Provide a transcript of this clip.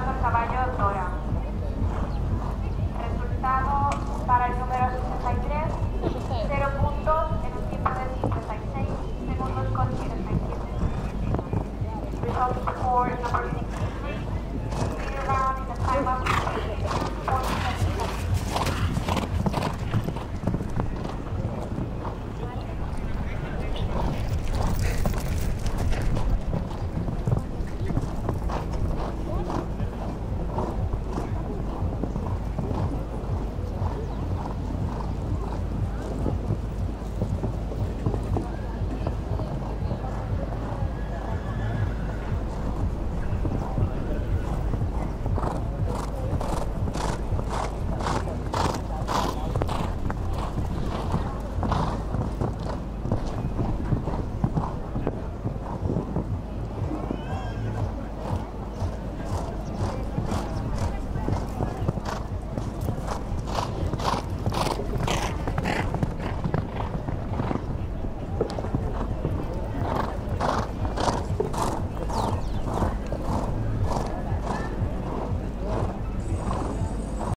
Caballo Dora. Resultado para el número 63, 0 puntos en un tiempo de 56 segundos con 57. Result for number 63.